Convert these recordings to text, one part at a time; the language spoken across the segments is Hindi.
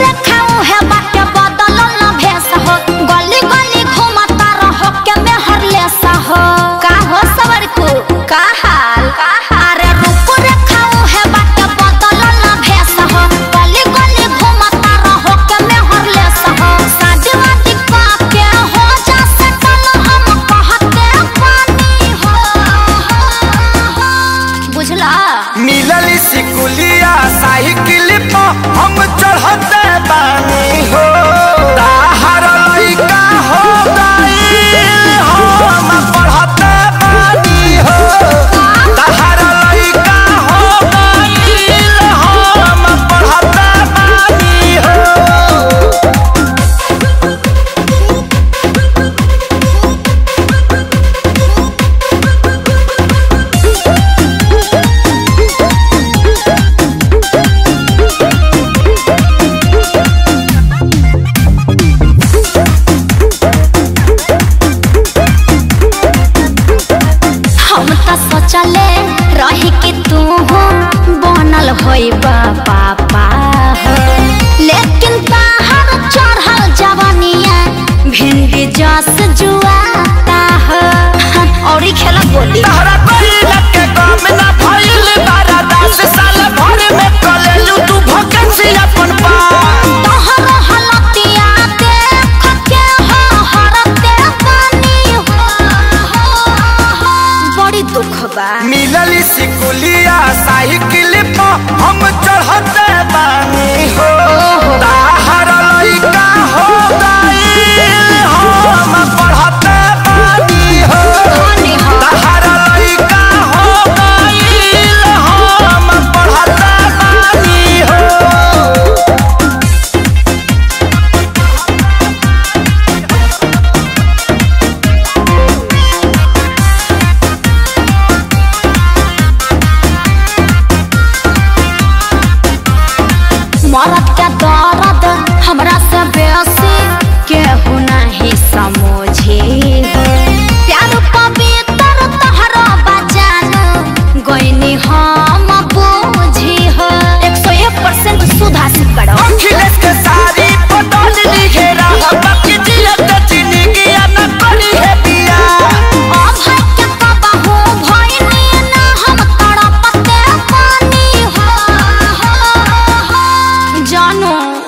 रखा है स्कूलिया साइकिल पर हम चढ़त चले रही के तू बनल होई बापा बा मिलल सिकुलिया साइकिल पर। பறக்க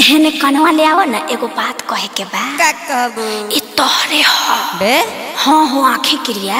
एहन कनवा ले आवो ना एगो बात कहे के बा। का कहबो? ई तोहरे हो। बे? हाँ, हाँ हो आँखें क्रिया।